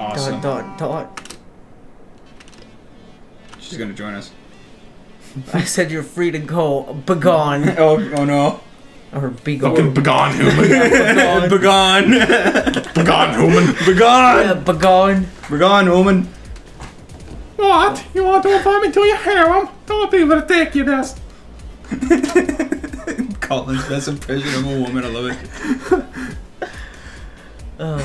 Awesome. Dot, dot, dot. She's gonna join us. I said you're free to go. Begone. Oh, oh no. Or be Fucking begone human. Begone. begone human. Begone. Yeah, begone. Begone, woman. What? You want to invite me to your harem? Don't be able to take you this. Colin's best impression of a woman. I love it. Uh,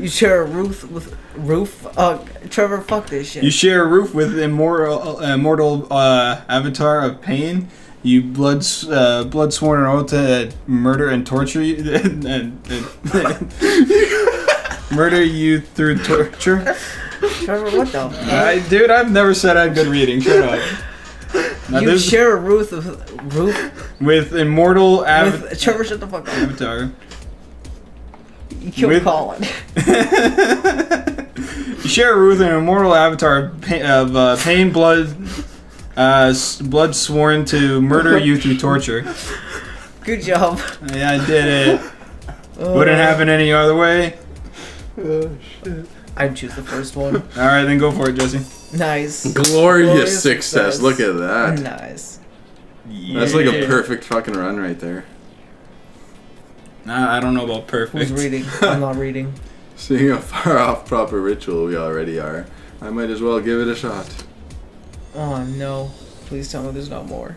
you share a roof with roof. Uh, Trevor, fuck this shit. You share a roof with immortal, uh, immortal uh, avatar of pain. You blood, uh, blood sworn an oath to murder and torture you, and, and- murder you through torture. Trevor, what the? I, dude, I've never said I had good reading. Shut up. Now, you share a roof with roof with immortal av- with Trevor. Shut the fuck up. avatar. You killed with- Colin. you share a roof with an immortal avatar of, pa- of uh, pain, blood, uh, s- blood sworn to murder you through torture. Good job. Yeah, I did it. Uh, Wouldn't happen any other way. I'd choose the first one. All right, then go for it, Jesse. Nice. Glorious, Glorious success. success. Look at that. Nice. That's like a perfect fucking run right there. Nah, I don't know about perfect. Who's reading? I'm not reading. Seeing how far off proper ritual we already are, I might as well give it a shot. Oh no. Please tell me there's not more.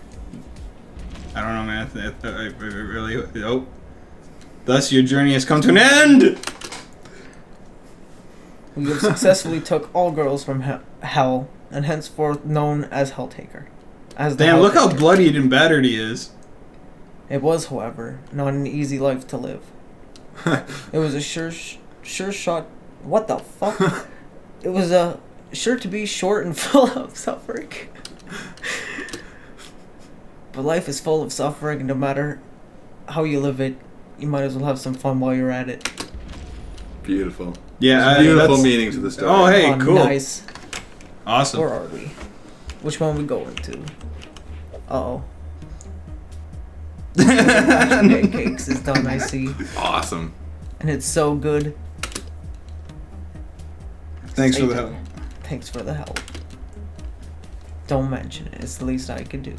I don't know, man. I, I, I, I really. Oh. Thus, your journey has come to an end. You have successfully took all girls from he- hell, and henceforth known as Helltaker. As the Damn, look how Helltaker. bloodied and battered he is. It was, however, not an easy life to live. It was a sure, sh- sure shot. What the fuck? it was a sure to be short and full of suffering. but life is full of suffering, and no matter how you live it, you might as well have some fun while you're at it. Beautiful. Yeah, I, Beautiful that's- meaning to the story. Oh, hey, Oh, cool. Nice. Awesome. Where are we? Which one we going to? Uh oh. The pancakes is done, I see. Awesome. And it's so good. Thanks for the Thank help. Thanks for the help. Don't mention it. It's the least I can do.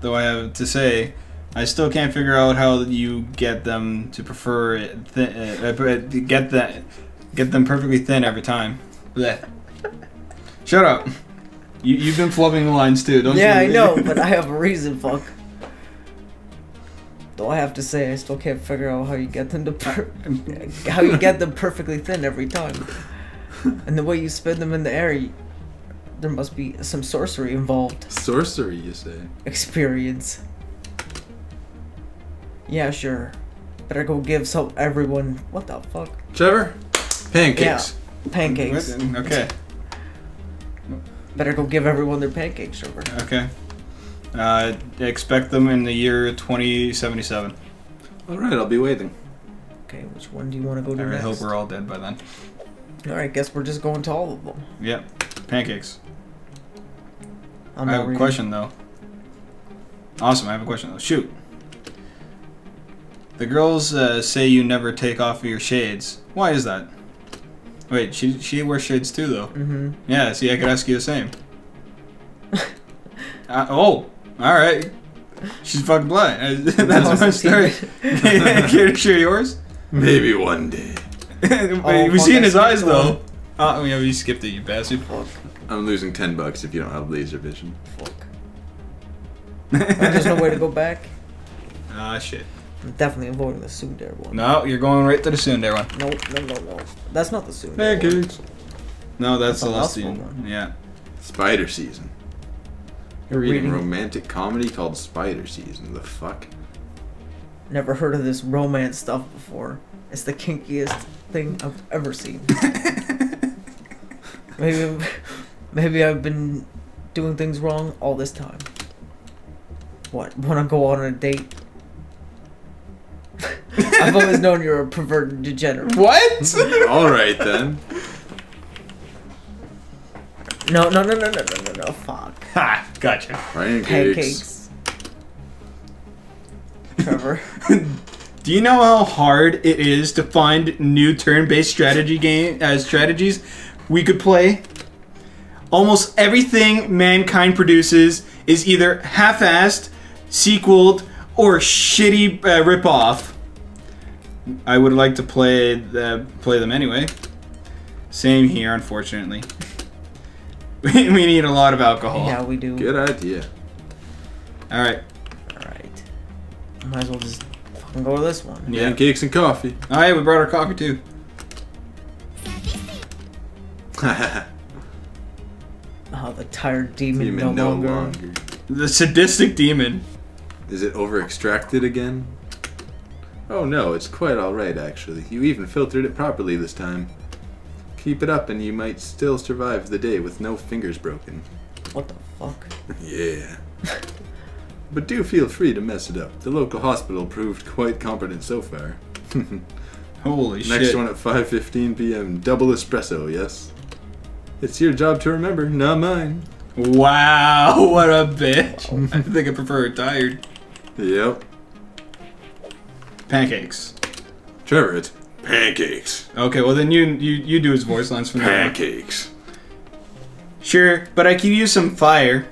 Though I have to say, I still can't figure out how you get them to prefer it thi- uh, uh, get that get them perfectly thin every time. Blech. Shut up. You you've been flubbing the lines too, don't yeah, you? Yeah, I know, but I have a reason, fuck. Though I have to say, I still can't figure out how you get them to per- how you get them perfectly thin every time. And the way you spin them in the air, you, there must be some sorcery involved. Sorcery, you say? Experience. Yeah, sure. Better go give some everyone. What the fuck? Trevor? Pancakes. Yeah, Pancakes. Okay. Better go give everyone their pancakes, Trevor. Okay. Uh, expect them in the year 2077. Alright, I'll be waiting. Okay, which one do you want to go to really next? hope we're all dead by then. All right, guess we're just going to all of them. Yep. Pancakes. I'm I not have a question though. Awesome, I have a question though. Shoot. The girls uh, say you never take off your shades. Why is that? Wait, she she wears shades too though. Mm-hmm. Yeah, see, I could ask you the same. uh, oh, all right. She's fucking blind. That's my Awesome story. team. Care to share yours? Maybe one day. Oh, we see in his eyes skipped though. one. Oh, yeah, you skipped it, you bastard. Fuck. I'm losing 10 bucks if you don't have laser vision. Fuck. There's no way to go back. Ah, shit. I'm definitely avoiding the tsundere one. No, you're going right to the tsundere one. No, no, no, no. That's not the tsundere one. Pancakes. No, that's, That's a lustful Celestine. one. Yeah. Spider season. You're Reading reading. romantic comedy called Spider Season. The fuck? Never heard of this romance stuff before. It's the kinkiest thing I've ever seen. maybe, maybe I've been doing things wrong all this time. What? Want to go on a date? I've always known you're a perverted degenerate. What? Alright then. No, no, no, no, no, no, no, no. Fuck. ha! Gotcha. Pancakes. Pancakes. Trevor. Do you know how hard it is to find new turn-based strategy game uh, strategies we could play? Almost everything mankind produces is either half-assed, sequeled, or shitty uh, rip-off. I would like to play the, play them anyway. Same here, unfortunately. we we need a lot of alcohol. Yeah, we do. Good idea. All right. Alright. Might as well just fucking go with this one. Yeah. Pancakes and coffee. Oh, All right, we brought our coffee too. Oh, the tired demon, Demon no, no longer. longer. The sadistic demon. Is it over extracted again? Oh no, it's quite alright actually. You even filtered it properly this time. Keep it up and you might still survive the day with no fingers broken. What the fuck? yeah. but do feel free to mess it up. The local hospital proved quite competent so far. Holy Next shit. Next one at 5:15 p.m. Double espresso, yes. It's your job to remember, not mine. Wow, what a bitch. I think I prefer it tired. Yep. Pancakes. Trevor, it's pancakes. Okay, well then you you you do his voice lines from now. on. Pancakes. Sure, but I could use some fire.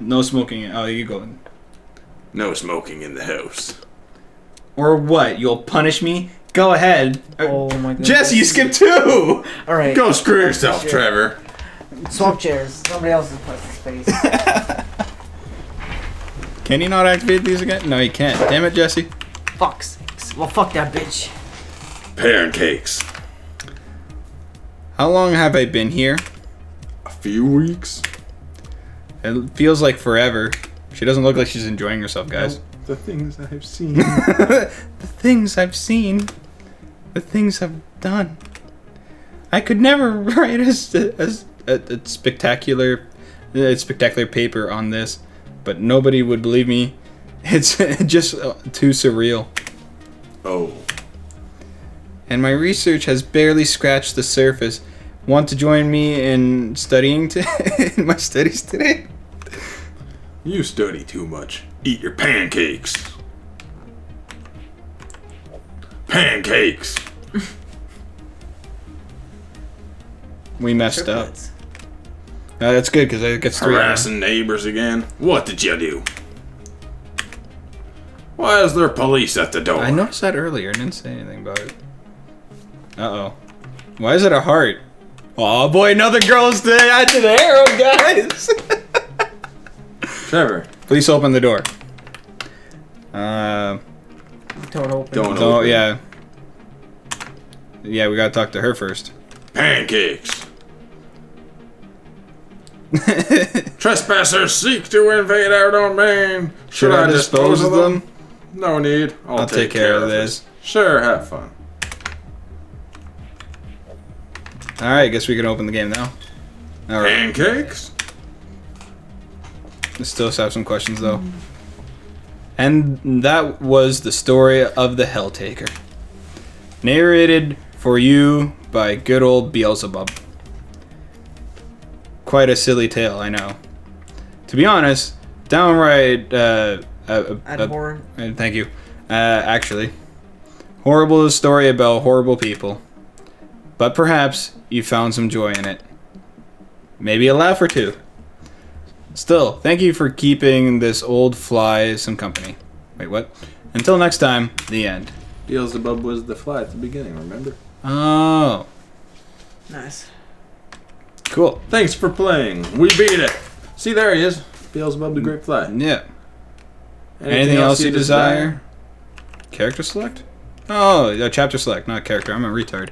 No smoking. Oh, you go. No smoking in the house. Or what? You'll punish me? Go ahead. Uh, Oh my god. Jesse, you skipped two. Alright. Go screw yourself, Shit. Trevor. Swap chairs. Somebody else is pressing space. Can you not activate these again? No, you can't. Damn it, Jesse. Fuck's sakes. Well, fuck that bitch. Pancakes. How long have I been here? A few weeks. It feels like forever. She doesn't look like she's enjoying herself, guys. The things I've seen. the things I've seen, the things I've done. I could never write a, a, a, a spectacular, a spectacular paper on this, but nobody would believe me. It's just uh, too surreal. oh. And my research has barely scratched the surface. Want to join me in studying t- in my studies today? You study too much. Eat your pancakes. Pancakes. We messed up. Triplets. Uh, that's good because it gets three. out of- Harassing neighbors again. What did you do? Why is there police at the door? I noticed that earlier. I didn't say anything about it. Uh oh. Why is it a heart? Oh boy, another girl's to add to the arrow, guys. Trevor. Please open the door. Uh, Don't open. Don't open. yeah. Yeah, we gotta talk to her first. Pancakes. Trespassers seek to invade our domain. Should I dispose of them? No need. I'll, I'll take care of it. this. Sure, have fun. All right, I guess we can open the game now. All right. Pancakes? I still have some questions though. And that was the story of the Helltaker. Narrated for you by good old Beelzebub. Quite a silly tale, I know. To be honest, downright. Uh, uh, Add uh, more. uh, thank you. Uh, actually, horrible story about horrible people. But perhaps you found some joy in it. Maybe a laugh or two. Still, thank you for keeping this old fly some company. Wait, what? Until next time, the end. Beelzebub was the fly at the beginning, remember? Oh, Nice. Cool. Thanks for playing. We beat it. See, there he is. Beelzebub the Great Fly. yeah. Anything, else you desire? Character select? Oh, uh, chapter select, not character. I'm a retard.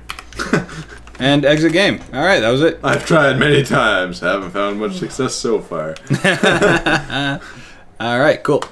and exit game. All right, that was it. I've tried many times. Haven't found much success so far. All right, cool.